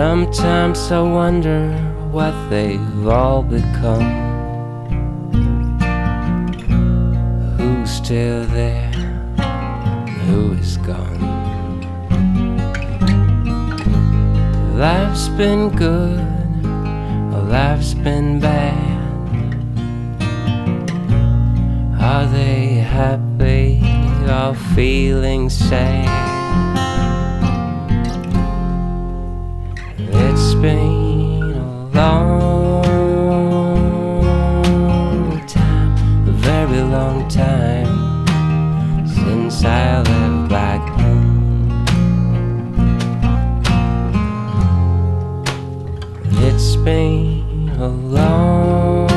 Sometimes I wonder what they've all become. Who's still there? Who is gone? Life's been good, or life's been bad. Are they happy or feeling sad? Been a long time, a very long time since I left back home. It's been a long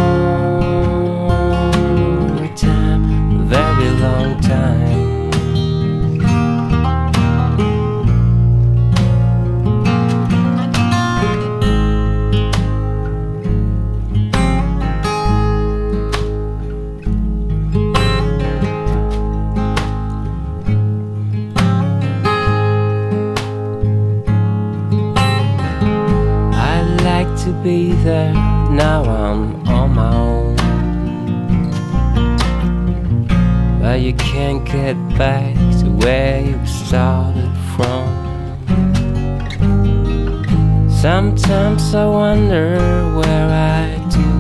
to be there, now I'm on my own. But you can't get back to where you started from. Sometimes I wonder where I do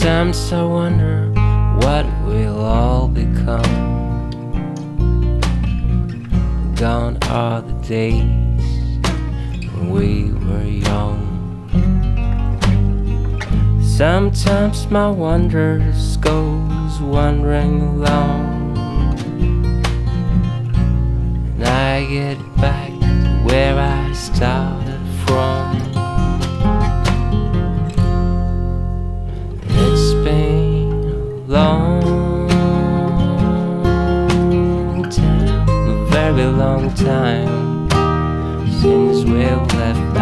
Sometimes I wonder what we'll all become. Gone are the days when we were young. Sometimes my wonders goes wandering along. And I get back to where I started long time, a very long time since we left